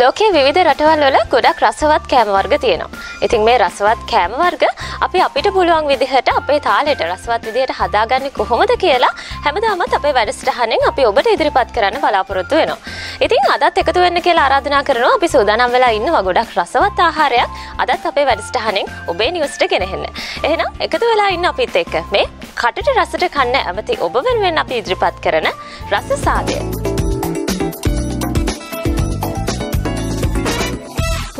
ලෝකයේ විවිධ රටවල් වල ගොඩක් රසවත් කෑම වර්ග තියෙනවා. ඉතින් මේ රසවත් කෑම වර්ග අපි අපිට පුළුවන් විදිහට අපේ තාලෙට රසවත් විදිහට හදාගන්නේ කොහොමද කියලා හැමදාමත් අපේ වැඩසටහනෙන් අපි ඔබට ඉදිරිපත් කරන්න බලාපොරොත්තු වෙනවා. ඉතින් අදත් එකතු වෙන්න කියලා ආරාධනා කරනවා අපි සූදානම් වෙලා ඉන්නවා ගොඩක් රසවත් ආහාරයක් අදත් අපේ වැඩසටහනෙන් ඔබේ නිවසට ගෙනහෙන්න. එහෙනම් එකතු වෙලා ඉන්න අපිත් එක්ක මේ කටට රසට කන්න ඇමති ඔබ වෙනුවෙන් අපි ඉදිරිපත් කරන රස සාදය.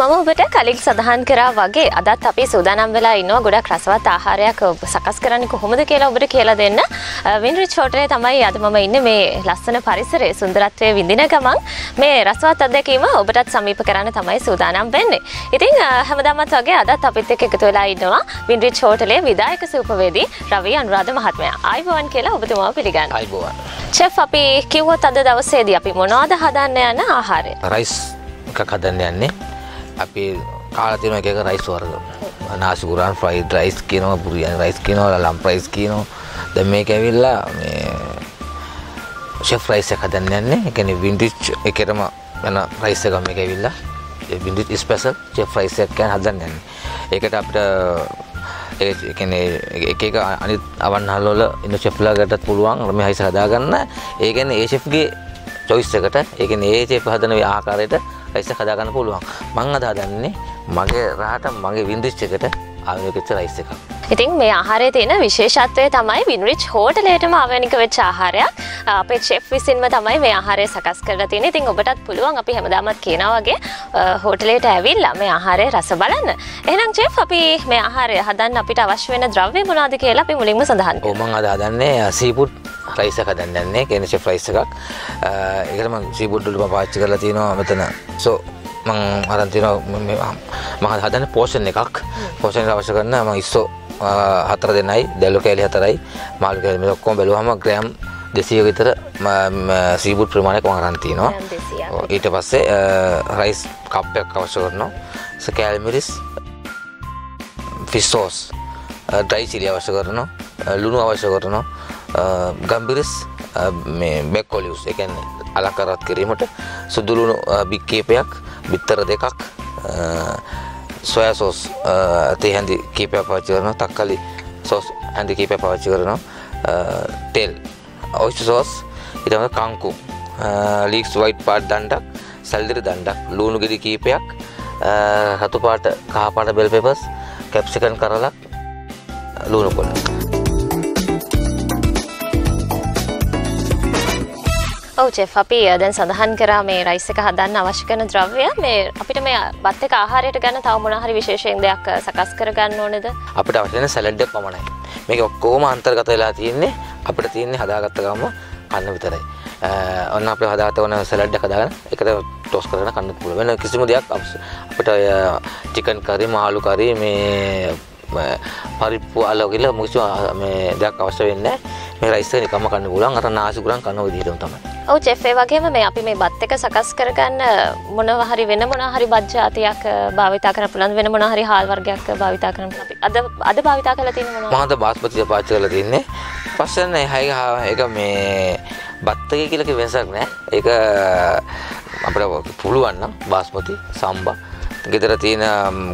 මම ඔබට කලින් සඳහන් කරා වගේ අදත් අපි සූදානම් වෙලා ඉන්නවා ගොඩක් රසවත් ආහාරයක් සකස් කරන්න කොහොමද කියලා ඔබට කියලා දෙන්න. වින්රිච් හෝටලේ තමයි අද මම ඉන්නේ මේ ලස්සන පරිසරයේ සුන්දරත්වයේ විඳින ගමන් මේ රසවත් අත්දැකීම ඔබටත් සමීප කරන්න තමයි සූදානම් වෙන්නේ. ඉතින් හැමදාමත් වගේ අදත් අපිත් එක්ක එකතු වෙලා ඉන්නවා වින්රිච් හෝටලේ විදායක සූපවේදී රවි අනුරාධ මහත්මයා. ආයිබෝවන් කියලා ඔබතුමාව පිළිගන්නවා. අයිබෝවන්. චෙෆ් අපි කිව්වොත් අද දවසේදී අපි මොනවද හදන්න යන ආහාරය? රයිස් එකක් හදන්න යන්නේ. අපි කාලා තියෙන එක එක රයිස් වර්ග. නාසිකුරාන් ෆ්‍රයිඩ් රයිස් කියනවා, බුරියානි රයිස් කියනවා, ලම්ප් රයිස් කියනවා. දැන් මේක ඇවිල්ලා මේ ෂෙෆ් රයිස් එක හදන්න යන්නේ. ඒ කියන්නේ වින්ටේජ් එකේටම යන රයිස් එකක් මේක ඇවිල්ලා. ඒ වින්ටේජ් ස්පෙෂල් ෂෙෆ් රයිස් එකක් කියන හදන්න යන්නේ. ඒකට අපිට ඒ කියන්නේ එක එක අනිත් අවන්හල් වල ඉන්න ෂෙෆ්ලාගටත් පුළුවන් මේ හයිස හදාගන්න. ඒ කියන්නේ ඒ ෂෙෆ්ගේ චොයිස් එකට ඒ කියන්නේ ඒ ෂෙෆ් හදන ආකාරයට රයිස් එක හදාගන්න පුළුවන්. මං අද හදන්නේ මගේ රහට මගේ වින්ඩිච් එකට ආයෝජිත රයිස් එකක්. ඉතින් මේ ආහාරයේ තියෙන විශේෂත්වය තමයි වින්රිච් හෝටලයටම ආවැනික වෙච්ච ආහාරයක්. අපේ චෙෆ් විසින්ම තමයි මේ ආහාරය සකස් කරලා තියෙන්නේ. ඉතින් ඔබටත් පුළුවන් අපි හැමදාමත් කියනා වගේ හෝටලයට ඇවිල්ලා මේ ආහාරය රස බලන්න. එහෙනම් චෙෆ් අපි මේ ආහාරය හදන්න අපිට අවශ්‍ය වෙන ද්‍රව්‍ය මොනවද කියලා අපි මුලින්ම සඳහන් කරමු. මම අද හදන්නේ සීෆුඩ් රයිස් එක හදන්න යන්නේ. කියන්නේ චෙෆ් රයිස් එකක්. ඒකට මම සීෆුඩ් වල පාවිච්චි කරලා තිනවා මෙතන. සෝ මං අරන් තිනවා මම හදන්නේ පෝෂන් එකක්. පෝෂන් එක අවශ්‍ය කරන මම ඉස්සෝ හතර දෙනයි දැල්ලු කෑලි හතරයි මාළු කෑලි මේ ඔක්කොම බැලුවම ග්‍රෑම් 200 විතර සීබුඩ් ප්‍රමාණයක් මම අරන් තිනවා. ඊට පස්සේ රයිස් කප් එකක් අවශ්‍ය කරනවා. ස කෑලි මිරිස් ෆිෂ් සෝස් ඩ්‍රයි චිලි අවශ්‍ය කරනවා. ලුණු අවශ්‍ය කරනවා. ගම්බිරිස් මේ බෙක් ඔලිව්ස් ඒ කියන්නේ අලංකාරවත් කිරීමට සුදු ලුණු බික් කීපයක් බිත්තර දෙකක් සොයා සෝස් තේ හැඳි කීපයක් පාවිච්චි කරනවා තක්කලි සෝස් හැඳි කීපයක් පාවිච්චි කරනවා තෙල් ඔයිස්ටර් සෝස් ඊට පස්සේ කංකු ලීක්ස් වයිට් පාට් දණ්ඩක් සැල්දිරි දණ්ඩක් ලුණු ගෙඩි කීපයක් රතු පාට කහ පාට බෙල් පෙපර්ස් කැප්සිකන් කරලක් ලුණු කොළ ඔව් චෙෆ් අපි දැන් සඳහන් කරා මේ රයිස් එක හදන්න අවශ්‍ය කරන ද්‍රව්‍ය. මේ අපිට මේ බත් එක ආහාරයට ගන්න තව මොනවා හරි විශේෂයෙන් දෙයක් සකස් කර ගන්න ඕනේද? අපිට අවශ්‍ය වෙන සැලඩ් එක පමණයි. මේක ඔක්කොම අන්තර්ගත වෙලා තියෙන්නේ අපිට තියෙන්නේ හදාගත්ත ගම කන්න විතරයි. ඔන්න අපි හදාගත්ත ඕන සැලඩ් එක හදාගෙන ඒකට ටෝස් කරගෙන කන්න පුළුවන්. වෙන කිසිම දෙයක් අපිට චිකන් කරි මාළු කරි මේ පරිප්පු අලෝගිල මුකිසි මේ දෙයක් අවශ්‍ය වෙන්නේ මේ රයිස් එක නිකම්ම කන්න පුළුවන්. අර නාසිකුරන් කන විදිහටම තමයි. ඔව් චෙෆ් ඒ වගේම මේ අපි මේ බත් එක සකස් කරගන්න මොනවා හරි වෙන මොනවා හරි බත් ජාතියක් භාවිතා කරන්න පුළුවන් වෙන මොනවා හරි හාල් වර්ගයක් භාවිතා කරන්න අපි අද අද භාවිතා කරලා තියෙන මොනවද? මම අද බාස්මති පාවිච්චි කරලා තින්නේ. පස්සෙන් හයි ඒක මේ බත් එකේ කියලා වෙනසක් නෑ. ඒක අපිට පුළුවන් නම් බාස්මති සම්බා. ගෙදර තියෙන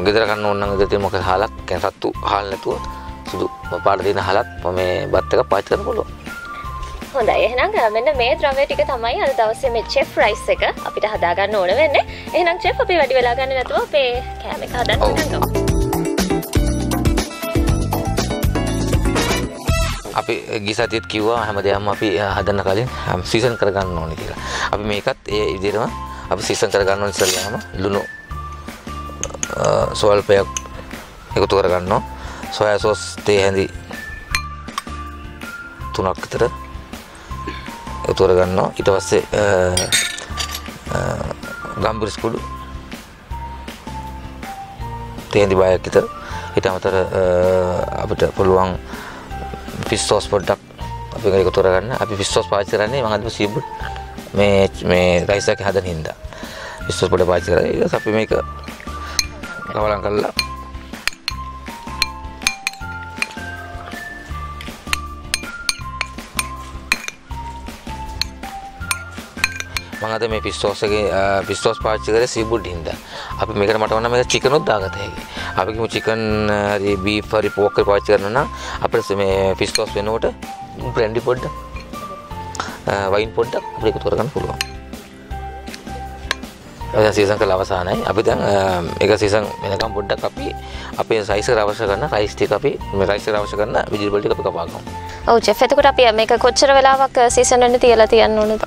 ගෙදර කන්න ඕන නම් ගෙදර තියෙන මොකද හාලක්? කියන්නේ සත්තු හාල් නැතුව. සුදු පාට තියෙන හාලක්. මේ බත් එක පාවිච්චි කරන්න පුළුවන්. හොඳයි එහෙනම් මෙන්න මේ ද්‍රව්‍ය ටික තමයි අද දවසේ මේ චෙෆ් රයිස් එක අපිට හදාගන්න ඕන වෙන්නේ. එහෙනම් චෙෆ් අපි වැඩි වෙලා ගන්න නැතුව අපේ කෑම එක හදන්න ගමු. අපි ගිසතිත් කිව්වා හැමදේම අපි හදන්න කලින් සීසන් කරගන්න ඕනේ කියලා. අපි මේකත් ඒ විදිහටම අපි සීසන් කරගන්න ඕනේ ඉස්සෙල්ලාම ලුණු ස්වල්පයක් එකතු කරගන්නවා. සොයා සෝස් තේ හැඳි තුනක් විතර උතුර ගන්නවා ඊට පස්සේ ගම්බිරිස් කුඩු තේන්දි බයක් විතර. ඊට අමතර අපිට පුළුවන් ෆිස් සෝස් පොඩ්ඩක් අපි ඒක උතුර ගන්න අපි ෆිස් සෝස් පාවිච්චි කරන්නේ මම අද සීබුඩ් මේ මේ රයිස් එක හදන හින්දා. ෆිස් සෝස් පොඩ්ඩක් පාවිච්චි කරලා. ඊට අපි මේක කවලම් කරලා මඟද මේ පිස්සෝසගේ පිස්සෝස් පාච්චි කර සීබුඩ් හින්ද. අපි මේකට මට වන්න මේ චිකනුත් දාගතයකි අපිම චිකන් බී පරි පෝක පාච්චි කරන අපට මේ පිස්තෝස් වෙනුවට ප්‍රන්ඩි පොඩ්ඩ වයින් පොඩ්ඩක් අපික තොරගන්න පුළුවන්. සීසන් කළ අවසානයි. අපි දැන් එක සීසන් වෙනකම් පොඩ්ඩක් අපි අපේ සයිස රවශ කරන්න රයිස්ටි අපි මේ රයිස රවශ කරන්න විජිබලි අපි කපාගම් ඔව් චෙෆ් එතකොට අපි මේක කොච්චර වෙලාවක් සීසන් වෙන්න තියලා තියන්න ඕනද?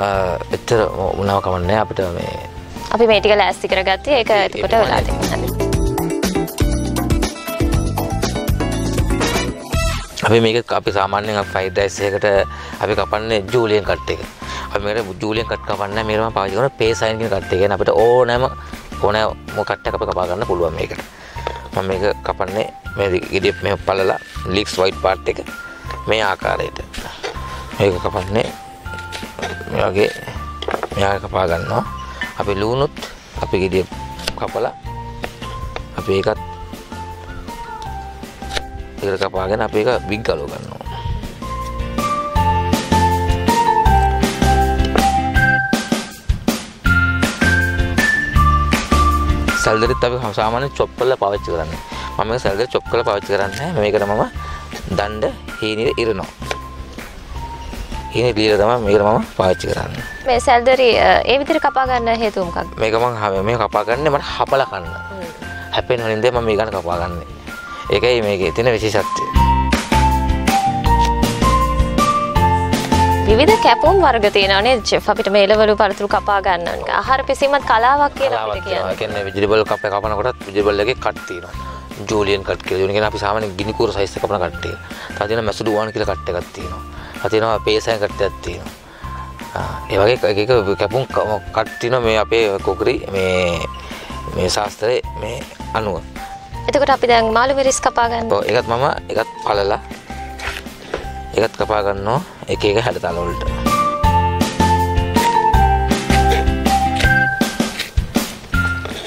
එච්චර උනාව කමන්නේ අපිට මේ අපි මේ ටික ලෑස්ති කරගත්තේ. ඒක එතකොට වෙලා අපි මේක අපි රයිස් එකකට අපි කපන්නේ ජූලියන් කට් එක. අපි මේකට ජූලියන් කට් කපන්නේ මේකම පාවිච්චි කරන පේසයින් කියන කට් එක. කියන්නේ අපිට ඕනෑම ඕනෑ මො කට් එක අපි කපා ගන්න පුළුවන් මේකට. මම මේක කපන්නේ මේ ගෙඩිය මේ පළලා ලීක්ස් වයිට් පාර්ට් එක මේ ආකාරයට. මේක කපන්නේ මේ වගේ මෙයා කපා ගන්නවා. අපි ලුණුත් අපි ගෙඩිය කපලා අපි ඒකත් ඒකට කපාගෙන අපි ඒක බිග් ගලව ගන්නවා. සැල්දරිත් අපි සාමාන්‍ය චොප් කරලා පාවිච්චි කරන්නේ. මම මේක සැල්දරි චොප් කරලා පාවිච්චි කරන්නේ නැහැ. මේකට මම දණ්ඩ හීනිර ඉරනවා. හීනිර ලියලා තමයි මේකට මම පාවිච්චි කරන්නේ. මේ සැල්දරි ඒ විදිහට කපා ගන්න හේතුව මොකක්ද? මේක මම මේ කපා ගන්නේ මට හපලා කන්න. හැපෙන හින්දා මම මේ ගන්න කපා ගන්නේ. ඒකයි මේකේ තියෙන විශේෂත්වය. විවිධ කැපුම් වර්ග චෙෆ් අපිට මේ ලෙවල් පළතුරු කපා ගන්න. ආහාර පිසීමත් කලාවක් කියලා අපිට කියන්නේ. වෙජිටබල් කප් එක කපනකොටත් වෙජිටබල් එකේ කට් තියෙනවා. ජූලියන් කට් කියලා. කියන්නේ අපි සාමාන්‍යයෙන් ගිනි කූර සයිස් එක කපන කට්ටිය. තව තියෙනවා මැසුඩු වාන් කියලා කට් එකක් තියෙනවා. තව තියෙනවා පේසයන් කට් එකක් තියෙනවා. ඒ වගේ එක කැපුම් කට් තියෙනවා මේ අපේ කොකරි මේ මේ ශාස්ත්‍රයේ මේ අනුව. එතකොට අපි දැන් මාළු මිරිස් කපා ගන්න. ඔව් ඒකත් මම ඒකත් පළලා ඒකත් කපා ගන්නවා එක එක හැඩතල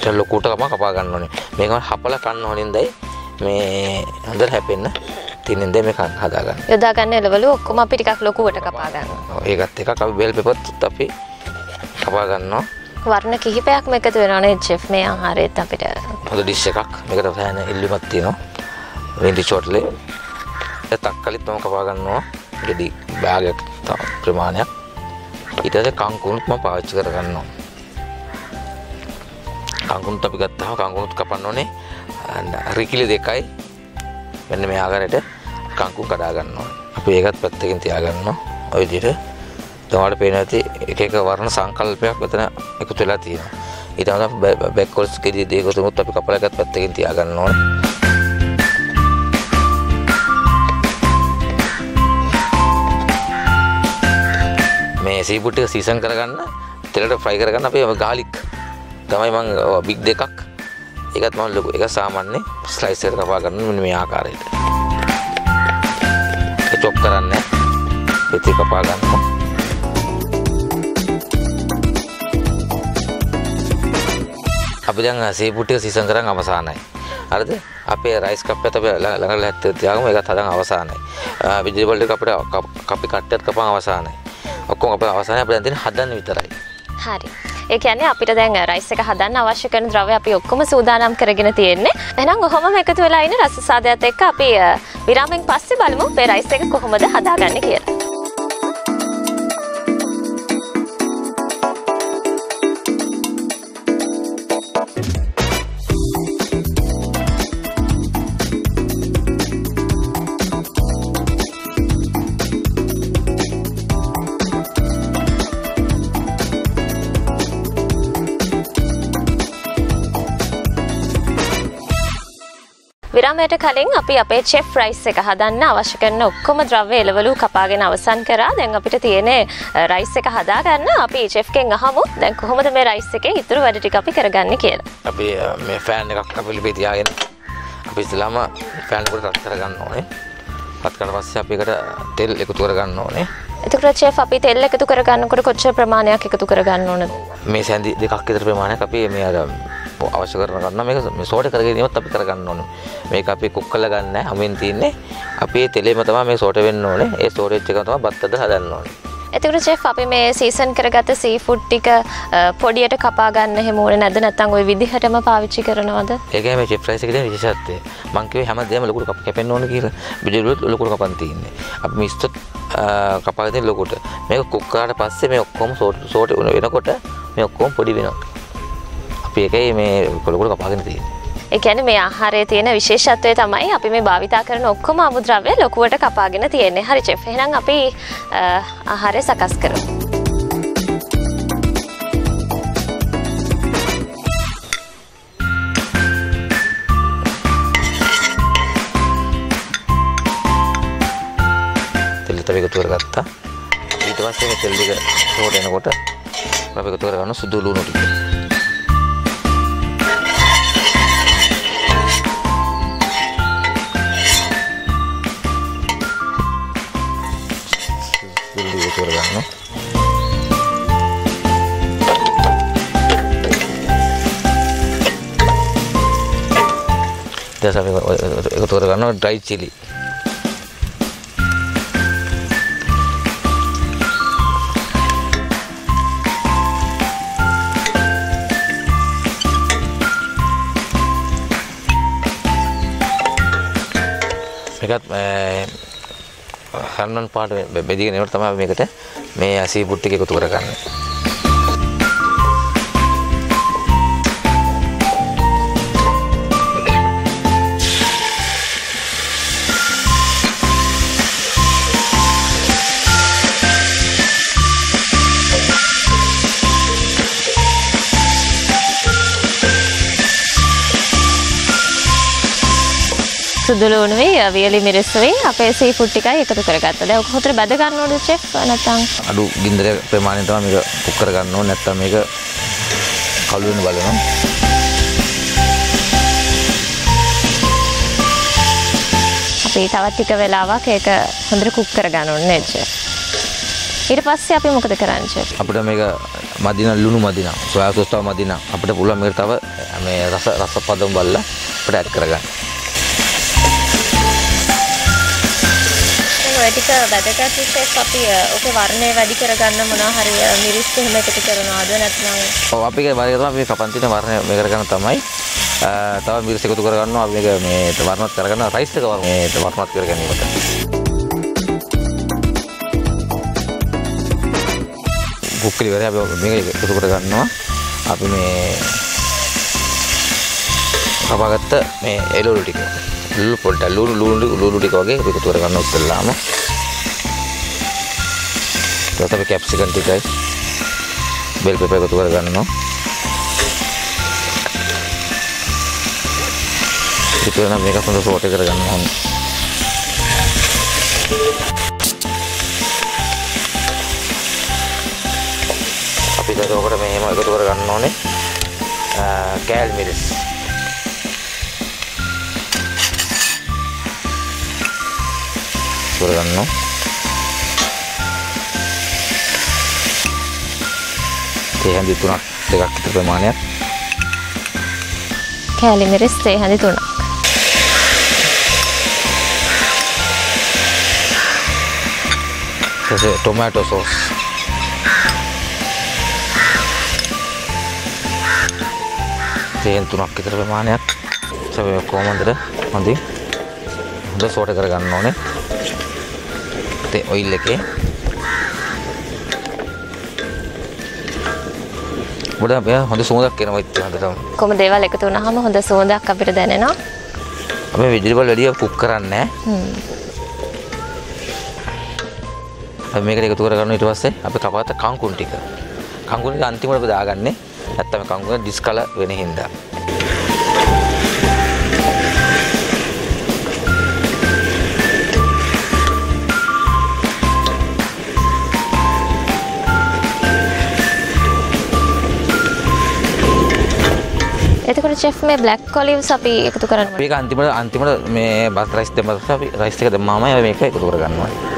වලට. ඒක ලොකුට කම කපා ගන්න ඕනේ. මේක හපලා කන්න ඕනින්දයි මේ හොඳට හැපෙන්න තිනින්ද මේ කන්න හදාගන්න. යොදා ගන්න එළවලු ඔක්කොම අපි ටිකක් ලොකුවට කපා ගන්නවා. ඔව් ඒකත් එකක් අපි බෙල් පෙපර්ත් අපි කපා ගන්නවා. වර්ණ කිහිපයක්ම එකතු වෙනවා නේද චෙෆ් මේ ආහාරෙත් අපිට. හොඳ ඩිෂ් එකක්. මේකට සෑහෙන ඉල්ලුමක් තියෙනවා. වෙන්ඩි චෝට්ලේ. තක්කලිත් මම කපා ගන්නවා. ගෙඩි භාගයක් ප්‍රමාණයක්. ඊට පස්සේ කංකුණුත් මම පාවිච්චි කරගන්නවා. කංකුණුත් අපි ගත්තාම කංකුණුත් කපන්න ඕනේ. රිකිලි දෙකයි. මෙන්න මේ ආකාරයට කංකුන් කඩා ගන්නවා. අපි ඒකත් පැත්තකින් තියාගන්නවා. ඔය විදිහට තමට පේන ඇති එක එක වර්ණ සංකල්පයක් මෙතන එකතු වෙලා තියෙනවා. ඊට අමතරව බැක්කොල්ස් ගෙඩි දෙකතුමුත් අපි කපලා එකත් පැත්තකින් තියාගන්න ඕනේ. මේ සීපුට් එක සීසන් කරගන්න තෙලට ෆ්‍රයි කරගන්න අපි ගාලික් තමයි මං බික් දෙකක්. එකත් මල් ලොකු එක සාමාන්‍ය ස්ලයිසර් කපා කරන්න මෙන්න මේ ආකාරයට. චොප් කරන්න පෙති කපා ගන්න. අපි දැන් සීපුටිය සීසන් කරන් අවසානයි අරද අපේ රයිස් කප් ඇත ළඟල ඇත්ත තියාගම. එකත් හදන් අවසානයි විජිබල්ලි අපට අපි කට්ටත් කපන් අවසානයි ඔක්කොම අප අවසානය අප දැතින හදන්න විතරයි. හරි. ඒ කියන්නේ අපිට දැන් රයිස් එක හදන්න අවශ්‍ය කරන ද්‍රව්‍ය අපි ඔක්කොම සූදානම් කරගෙන තියෙන්නේ. එහෙනම් ඔහොමම එකතු වෙලා ඉන්න රස සාදයට එක්ක අපි විරාමෙන් පස්සේ බලමු මේ රයිස් එක කොහොමද හදාගන්නේ කියලා. විරාමයට කලින් අපි අපේ චෙෆ් රයිස් එක හදන්න අවශ්‍ය කරන ඔක්කොම ද්‍රව්‍ය එළවලු කපාගෙන අවසන් කරා. දැන් අපිට තියෙන්නේ රයිස් එක හදාගන්න අපි චෙෆ්ගෙන් අහමු. දැන් කොහොමද මේ රයිස් එකේ ඉතුරු වැඩ ටික අපි කරගන්නේ කියලා. අපි මේ ෆෑන් එකක් අපි ලිපේ තියාගෙන අපි ඉස්සලාම ෆෑන් එකට රත් කරගන්න ඕනේ. රත් කරලා පස්සේ අපි ඒකට තෙල් එකතු කරගන්න ඕනේ. එතකොට චෙෆ් අපි තෙල් එකතු කරගන්නකොට කොච්චර ප්‍රමාණයක් එකතු කරගන්න ඕනද? මේ සැන්දි දෙකක් විතර ප්‍රමාණයක් අපි මේ අර අවශ්‍ය කරන ගන්න මේක මේ සෝඩ කරගෙනීමත් අපි කරගන්න ඕනේ. මේක අපි කුක් කරලා ගන්න නැහැ. හැමෙන් තියන්නේ අපි තෙලෙම තමයි මේ සෝට වෙන්න ඕනේ. ඒ ස්ටෝරේජ් එක තමයි බත්තද හදන්න ඕනේ. එතකට චෙෆ් අපි මේ සීසන් කරගත සීෆුඩ් ටික පොඩියට කපාගන්න හෙමෝන නැද නැත්තං ඔය විදිහටම පාවිච්චි කරනවද ඒක මේ චිප් රයිස් එකේ විශේෂත්වය මං කිව්වේ හැමදේම ලොකුට කප කැපෙන්න ඕන කියලා බිජුලුත් ලොකුට කපන් තියෙන්නේ අපි මිස්ටොත් කපාගෙන ලොකුට මේක කුක් කරාට පස්සේ මේ ඔක්කොම සෝට් සෝට් වෙනකොට මේ ඔක්කොම පොඩි වෙනවා අපි ඒකයි මේ ලොකුට කපාගෙන තියෙන්නේ. එකැන මේ ආහාරය තියෙන විශේෂත්වය තමයි අපි මේ භාවිතා කරන ඔක්කොම අමුද්‍රව්‍ය ලොකුවට කපාගෙන තියෙන්නේ. හරි චෙෆ් එහෙනම් අපි ආහාරය සකස් කරමු. තෙල් තව එකතු කරගත්තා. ඊට පස්සේ මේ තෙල් ටික සෝට එනකොට අපි එකතු කරගන්න සුදු ලුණු ටික සුදු එකතු කරගන්න ඊට පස්සේ අපි එකතු කරගන්නවා ඩ්‍රයි චිලි මේකත් හන්නන් පාට බෙදිගෙන එනකොට තමයි මේකට මේ අසී පුට් ටික එකතු කරගන්නේ. සුදුලුවනුවේ වියලි මිරිස්සුවේ අපේ සීෆුඩ් ටිකයි එකතු කරගත්තා. ඔක හොතර බැද ගන්න ඕනද චෙෆ් නැත්නම් අඩු ගින්දර ප්‍රමාණය තමයි මේක කුක් කරගන්න ඕනේ නැත්නම් මේක කළු වෙන බලනවා. අපි තවත් ටික වෙලාවක් ඒක හොඳට කුක් කරගන්න ඕනේ නේද චෙෆ්? ඊට පස්සේ අපි මොකද කරන්නේ චෙෆ්? අපිට මේක මදින ලුණු මදින සොයා සෝස් තව මදින අපිට පුළුවන් මේකට තව මේ රස රස පදම් බලලා අපිට ඇඩ් කරගන්න. ඔය ටික වැදගත් විශේෂ අපි ඔකේ වර්ණය වැඩි කරගන්න මොනවා හරි මිරිස් එහෙම එකතු කරනවද නැත්නම් ඔව් අපි ඒක වර්ණය තමයි මේ කපන් තියෙන වර්ණය මේ කරගන්න තමයි. තව මිරිස් එකතු කරගන්නවා අපි මේක මේ වර්ණවත් කරගන්න රයිස් එක මේ වර්ණවත් කර ගැනීමට. කුක්කලි වරේ අපි මේක එකතු කරගන්නවා. අපි මේ කපාගත්ත මේ එළවලු ටික. ලුණු පොඩ්ඩක් ලුණු ලුණු ලුණු ටික වගේ එකතු කරගන්න ඉස්සෙල්ලාම. ඊට අපි කැප්සිකම් ටිකයි බෙල් පෙපර් එකතු කරගන්නවා. ඊට පස්සේ මේක හොඳ සෝට් කරගන්න ඕනේ. අපි එතකොට මෙහෙම එකතු කරගන්න ඕනේ. කෑල් මිරිස් කරගන්නවා. තේ හැඳි තුනක් දෙකක් විතර ප්‍රමාණයක්. කෑලි මිරිස් තේ හැඳි තුනක්. ඊට ටොමැටෝ සෝස් තේ තුනක් විතර ප්‍රමාණයක්. සබේ කොහොමද හොඳින් හොඳ සෝට කරගන්න ඕනේ තේ ඔයිල් එකේ ගොඩ මෙ හොඳ සුවඳක් එනවා ඉතින් හොඳටම කොම දේවල් එකතු වුණාම හොඳ සුවඳක් අපිට දැනෙනවා අපි වෙජිටබල් වැඩිය කුක් කරන්නේ අපි මේකට එකතු කරගන්න ඊට පස්සේ අපි කපාත කංකුන් ටික කංකුන් ටික අන්තිමට අපි දාගන්නේ නැත්තම් කංකුන් ඩිස්කල වෙන හින්දා එතකොට චෙෆ් මේ බ්ලැක් කොලිව්ස් අපි එකතු කරන්න මේක අන්තිමට අන්තිමට මේ බත් රයිස් දෙන්න පස්සේ අපි රයිස් එක දැම්මාම මේක එකතු කරගන්නවා.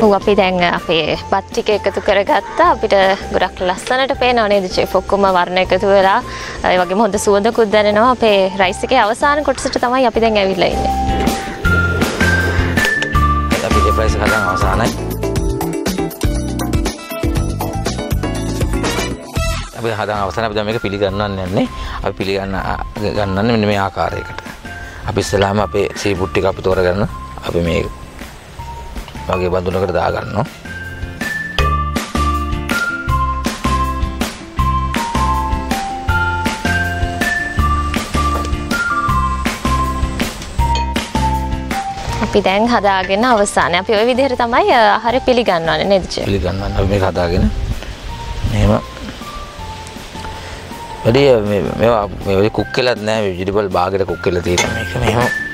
ඔව් අපි දැන් අපේ බත් ටික එකතු කරගත්තා. අපිට ගොඩක් ලස්සනට පේනවා නේද? චෙෆ් ඔක්කොම වර්ණ එකතු වෙලා. ඒ වගේම හොඳ සුවඳකුත් දැනෙනවා. අපේ රයිස් එකේ අවසාන කොටසට තමයි අපි දැන් ඇවිල්ලා ඉන්නේ. අපි ඩෙෆ්‍රයිස් එක හදන් අවසానයි අපි හදන් අවසාන අපි දැන් මේක පිළිගන්නන්න යන්නේ අපි පිළිගන්න ගන්නන්නේ මෙන්න මේ ආකාරයකට. අපි ඉස්සලාම අපේ සීෆුඩ් ටික අපි තෝරගන්න. අපි මේ වගේ බඳුනකට දාගන්නවා. අපි දැන් හදාගෙන අවසානය. අපි ওই විදිහට තමයි ආහාර පිළිගන්නවනේ නේද චෙෆ්? පිළිගන්න අපි මේක හදාගෙන. මෙහෙම. වැඩි මේවා මේ වැඩි කුක් කෙලත් නෑ. වෙජිටබල් බාගෙට කුක් කෙලා තියෙන මේක. මෙහෙම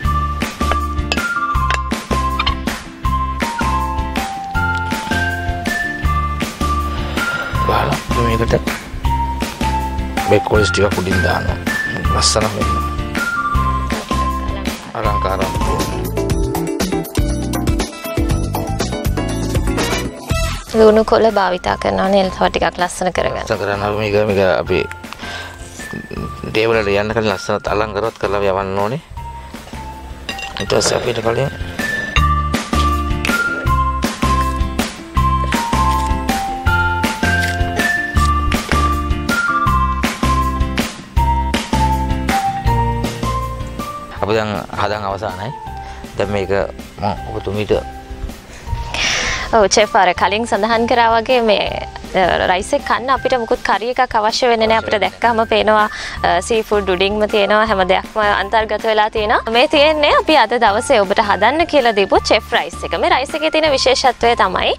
මේකට බෙකොල්ස් ටික උඩින් දානවා ලස්සන වෙන්න අලංකාරම් ලුණු කොළ භාවිතා කරනවා නේද? තව ටිකක් ලස්සන කරගන්න. කරන්න මේක මේක අපි ටේබලට යන්න කලින් ලස්සනට අලංකරවත් කරලා යවන්න ඕනේ ඊට පස්සේ අපිට කලින් දැන් හදන් අවසానයි දැන් මේක මම ඔබතුමීට ඔව් චෙෆ් අර කලින් සඳහන් කරා වගේ මේ රයිස් එක කන්න අපිට මුකුත් කරි එකක් අවශ්‍ය වෙන්නේ නැහැ අපිට දැක්කම පේනවා සී ෆුඩ් උඩින්ම තියෙනවා. හැම දෙයක්ම අන්තර්ගත වෙලා තියෙනවා. මේ තියෙන්නේ අපි අද දවසේ ඔබට හදන්න කියලා දීපු චෙෆ් රයිස් එක. මේ රයිස් එකේ තියෙන විශේෂත්වය තමයි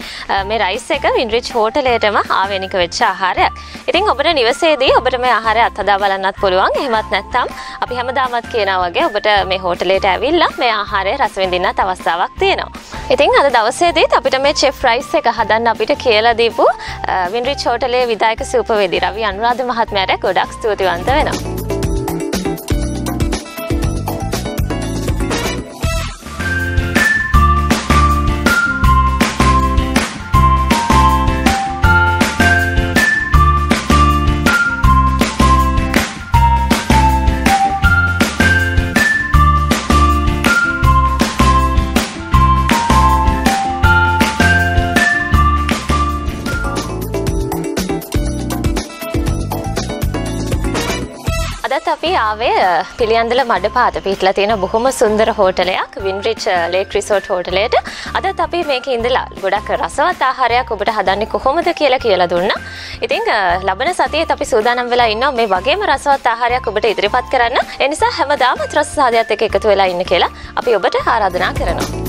මේ රයිස් එක වින්රිච් හෝටලයටම ආවේනික වෙච්ච ආහාරයක්. ඉතින් ඔබට නිවසේදී ඔබට මේ ආහාරය අත්හදා බලන්නත් පුළුවන්. එහෙමත් නැත්නම් අපි හැමදාමත් කියනා වගේ ඔබට මේ හෝටලයට ඇවිල්ලා මේ ආහාරය රස විඳින්නත් අවස්ථාවක් තියෙනවා. ඉතින් අද දවසේදීත් අපිට මේ චෙෆ් රයිස් එක හදන්න අපිට කියලා දීපු වින්රිච් හෝටලේ විදායක සූපවේදී රවි අනුරාධ මහත්මයාට ගොඩක් ස්තුතිවන්ත වෙනවා. අදත් අපි ආවේ පිළියන්දල මඩ පාත පිටලා තියෙන බොහොම සුන්දර හෝටලයක් වින්රිච් ලේක් රිසෝට් හෝටලයට අදත් අපි මේක ඉඳලා ගොඩක් රසවත් ආහාරයක් ඔබට හදන්නේ කොහොමද කියලා කියලා දුන්නා. ඉතින් ලබන සතියේත් අපි සූදානම් වෙලා ඉන්නවා මේ වගේම රසවත් ආහාරයක් ඔබට ඉදිරිපත් කරන්න. ඒ නිසා හැමදාම රස සාදයත් එක්ක එකතු වෙලා ඉන්න කියලා අපි ඔබට ආරාධනා කරනවා.